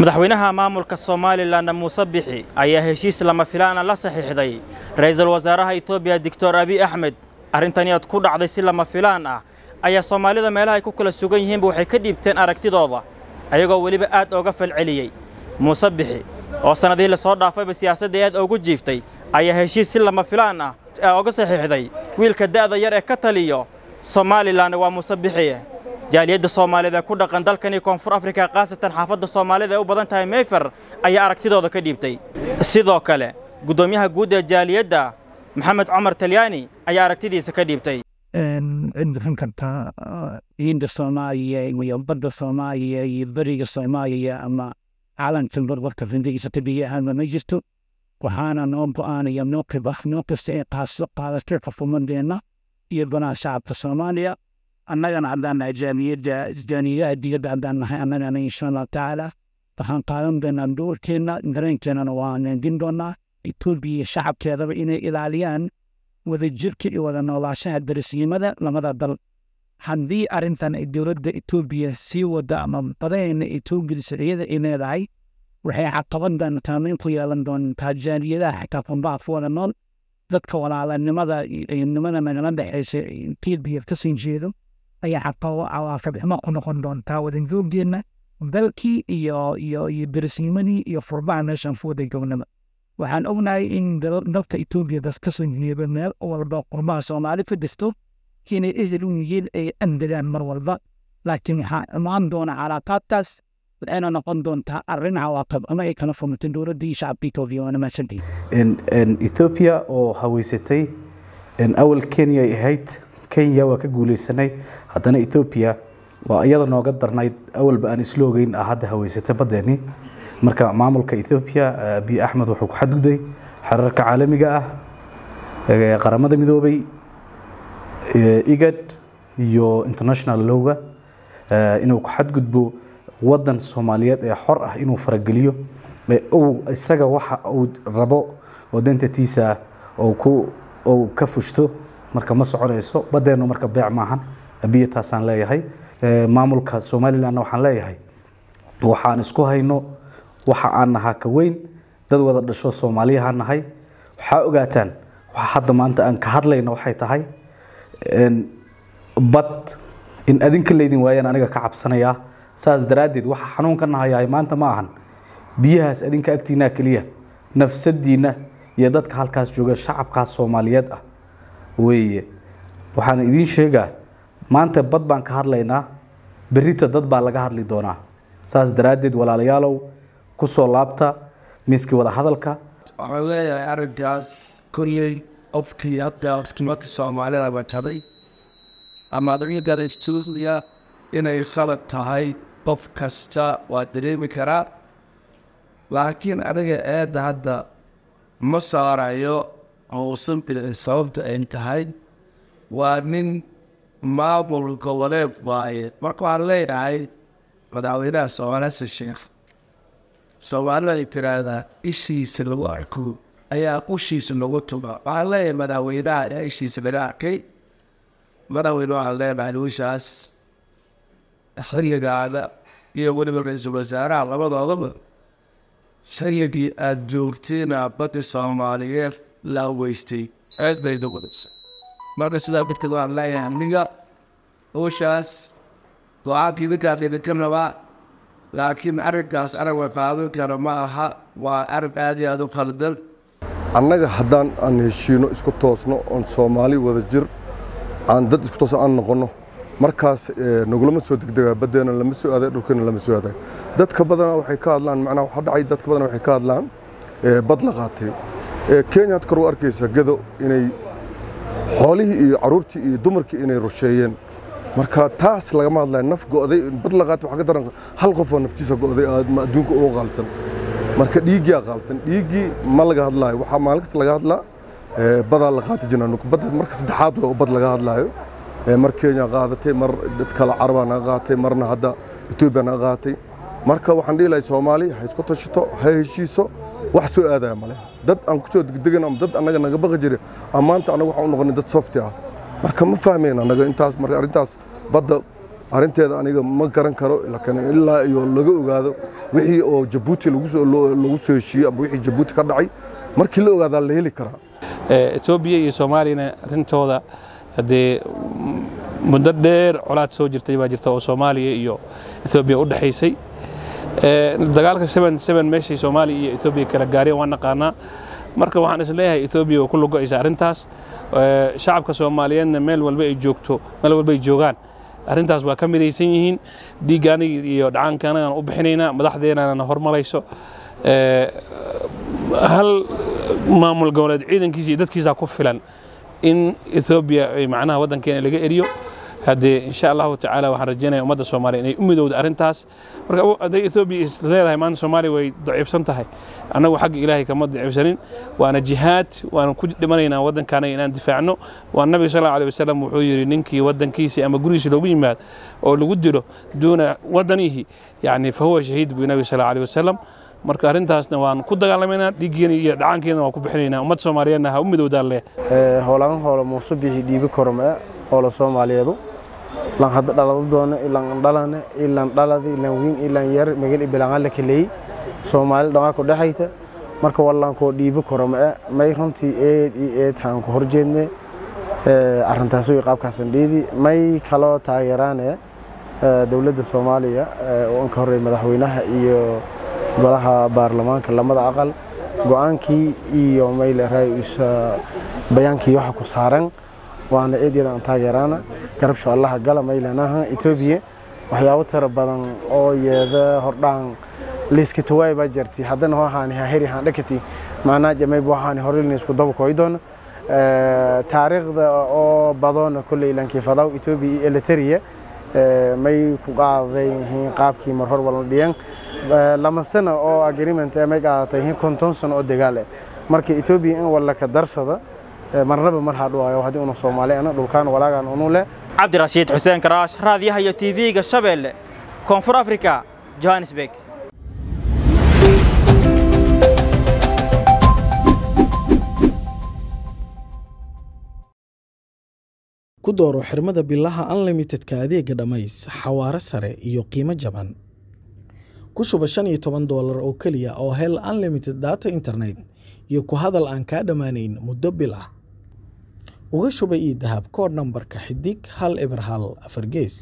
madaxweynaha maamulka somalilan muuse bixi ayaa heshiis lama filaana la saxiixday. Ra'iisul wasaaraha etoobiya doctor abiy axmed arrintani aad ku dhacday si lama filaan ah ayaa soomaalida meelaha ay ku kala sugan yihiinba waxay ka dhiibteen aragtidooda ayagoo weliba aad ooga falceliyey. Muuse bixi oo sannadihii la soo dhaafayba siyaasadda aad oogu jiiftay ayaa heshiis si lama filaan ah oga saxiixday. Wiilka da'da yar ee ka taliyo somalilan waa muuse bixi jaaliyadda soomaaliyeed ee ku dhaqan dalkani koonfur afrika khaasatan xaafadda soomaalida ee u badan tahay meyfer ayaa aragtidooda ka dhiibtay. Sidoo kale guddoomiyaha guud ee jaaliyadda maxamed cumar talyaani ayaa aragtidiisa ka dhiibtay. Noqon kartaa ciidda soomaaliya iyo badda soomaaliya iyo beriga soomaaliya ama caalamka barbarka rindigiisa tabiyahanba ma jirto. Waxaana noo go'aanaya mowqif ah mowqifta ay qaaso qaadato xukuumadeenna iyo golaha shacabka soomaaliya annagana haddaan nahay jaamiyadda jaaniyaha diyadda haddaan nahay annagana insha allahu tacaala waxaan qaadan doonaa doorkeenna dareenkeennana waan eegin doonaa etoobiya iyo shacabkeedaba inay ilaaliyaan wadajirka iyo wada noolaashaha darisnimada lamada dal haddii arrintan ay dowladda etoobiya sii wada ama badaheenna etoobiya sharciyada ay leedahay waxay caqabadan saameyn ku yeelan doontaa jaaliyadaha xitaa ku wada nool dadka walaalanimada nimada nagala dhexeysa etoobiya ka sii jeedo ayaa cawaaqibxumo ku noqon doontaa wadajooggeenna dalkii iyo iyo iyo darisnimadii iyo furbaha meeshan ku wada waxaan ognahay in dalka etoobiya dad ka soo jeedo meel walba qurbaha soomaali fadhisto inay ehel u yihiin ay andagaan mar walba. Laakiin waxaa imaan doona calaaqaadtaas waxayna noqon doontaa arrin cawaaqib ama ay kala furmato dowladdii shacabka etoobiya waana mahadsantihin ethoobiya oo haweysatay awal kenya ay ahayd kenya waa ka guuleysanay haddana ethoobiya waa iyada nooga darnayd awalba aan isla ogeyn ah hadda haweysatay baddeeni marka maamulka ethoobiya abiy axmed wuxuu ku xadgudbay xerarka caalamiga ah qaramada midoobay igad iyo international lowga inuu ku xadgudbo wadan soomaaliyeed ee xor ah inuu farageliyo isaga waxa uu rabo oo dentatiisa uu ka fushto. Marka ma soconayso badeenu marka beec maahan abiya taasaan leeyahay maamulka somalilanna waxaan leeyahay. Waxaan isku hayno waxa aan nahaa ka weyn dad wada dhasho soomaaliyaha nahay. Waxaa ogaataan waxa hadda maanta aan ka hadlayno waxay tahay bad in adinka laydin waayaan aniga ka cabsanayaa. Saas daraaddeed waxa xanuun ka nahayahay maanta ma ahan. Biyahaas adinka agtiinaa keliya nafsadiinna iyo dadka halkaas jooga shacabkaas soomaaliyeed ah. Weeye waxaan idiin sheegaa maanta bad baan ka hadlaynaa berrita dad baa laga hadli doonaa. Saas daraaddeed walaalayaalow ku soo laabta miiskii wada hadalka. Waxaan leeyahay arrinkaas kolley qofkii hadda iskimadka soomaalida bataday ama adagada etoobiya inay khalad tahay qof kasta waa dareemi karaa. Laakiin aniga eedda hadda ma saarayo uusan bilicin sababta ay tahay. Waa nin maamul goboleed waaye marka waxaan leeyahay madaxweynaha soomaaliyasa sheekh soomaalida ay tiraahdaa ishiisa lagu arko ayaa ushiisa lagu tuba waxaan leeyahay madaxweynaha ayaa ishiisa laga arkay madaxweyne waxaan leenahay wishaas xilligaada iyo weliba ra'iisul wasaaraha labadoodaba xilligii aada joogteena baddi soomaaliyeed la weystay aad bay noqonaysa marka sidaa darteed waxaan leeyahay aniga wishaas go'aanka idinkaan idinka rabaa laakiin arrinkaas arag la qaadan kara ma aha waa arrin aad iyo aada u khaldan annaga haddaan aan heshiino isku toosno oon soomaali wada jir aan dad isku toosno aan noqonno markaas nagulama soo degdegaa baddeena lama soo aaday dhulkeena lama soo aaday. Dadka badanaa waxay ka hadlaan macnaha waxa dhacay dadka badanaa waxay ka hadlaan bad la qaatay. Kenya had kor u arkaysa gado inay xoolihii iyo carruurtii iyo dumarkii inay rusheeyeen. Marka taas lagama hadlaya naf go'day bad la qaatay waxaa ka daran hal qof oo naftiisa go'day ma adduunka uga qaalsan. Marka dhiiggiyaa qaalsan dhiiggii ma laga hadlaayo waxaa maalin laga hadlaa badaa la qaati jiraan badda marka saddexaad waa bad laga hadlaayo. Mar kenya qaadatay mar dad kale carabaa naga qaatay marna hadda etoobiya naga qaatay. Marka waxaan dhihi lahay soomaali ha isku tashato ha heshiiso wax soo aadaya male dad aan ku soo degdegan ama dad annaga naga baqi jiray ammaanta annaga waxaan u noqonay dad softi ah. Marka ma fahmayn annaga intaas marka arrintaas badda arrinteeda aniga ma garan karo laakiin ilaa iyo laga ogaado wixii oo jabuuti lagu soo heshiiyey ama wixii jabuuti ka dhacay markii la ogaadaa la heli karaa. Etoobiya iyo soomaaliyana arrintooda haddee muddo dheer colaad soo jirtay baa jirta oo soomaaliya iyo etoobiya u dhexaysay dagaalka meeshay soomaaliya iyo etoobiya kala gaareen waa naqaanaa. Marka waxaan is leeyahay etoobiya oo ku lugo'aysa arrintaas. Shacabka soomaaliyeedna meel walba ay joogto meel walba ay joogaan. Arrintaas waa ka midaysan yihiin. Dhiigga aniga iyo dhacaanka anagaan u bixinaynaa madaxdeenana hormarayso. Hal maamul goboleed ciidankiisa iyo dadkiisa ku filan in etoobiya ay macnaha waddankeena laga eriyo haddee insha allahu tacaala waxaan rajaynaya ummadda soomaaliya inay u midowda arrintaas. Marka hadday etoobiya is maanta soomaaliya way daciifsan tahay. Annagu xagga ilaahay kama daciifsanin. Waana jihaad waana ku dhimanaynaa waddankaanaga inaan difaacno. Waa nabiga sal alay wasalam wuxuu yidhi ninkii waddankiisa ama gurigiisa loogu yimaado oo lagu dilo duuna waddanihi yani fa huwa shahiid buu nabiga sal alay wasalam marka arrintaasna waan ku dagaalamaynaa dhiiggeena iyo dhacaankeena waan ku bixinaynaa. Ummad soomaaliyeedna ha u midowdaan leh. Howlagan howla muuse bixi dhiibi korome howla soomaaliyeedu lan hadda dhalado doono ilan dhalane ilan dhaladi ilan wiin ilan yar megel ibilangan la kaleey soomaali dhangaa ku dhexayta marka wallankoo dhiibi korome may runtii eed iyo eed haan ku horjeedne. Arrintaas way qaabkaasan dhiidi. May kaloo taageeraane dowladda soomaaliya oo inka horreey madaxweynaha iyo golaha baarlamaanka lamada aqal go'aankii iyo mayle raayisa bayaankii waxa ku saaran waana eedyada aan taageeraana. Garabsho allaha gala maylanaha etoobiya waxyaabo tira badan oo yeeda hordhaan. Liiska tuwaay baa jirtay haddana waxaani haheri haan dhakati. Macnaa jamayb waxaani horilna isku daba koy doona taariikhda oo badoona kolley ilankii fadaw etoobiya iyo eliteria may ku qaaday yihiin qaabkii mar hor walna dhiyeen. Lama sano oo agreement may qaadatay yihiin konton sano oo dagaal ah marka etoobiya in walla ka darsada marnaba mar hadhuwayo haddii una soomaaliana dhulkaan walaagaan unu leh. Cabdirashiid xuseen karaash raadiyaha iyo tv-ga shabeelle koonfur africa johannesburg. Ku dooro xirmada bilaha unlimitedka adeega dhammays xawaare sare iyo qiimo jaban. Ku shuba shan iyo toban doolar oo keliya oo hel unlimited data internet iyo ku hadal aan kaa dhammaanayn muddo bil ah uga shuba ii dahab koodh nambarka xidig hal eber hal afar gees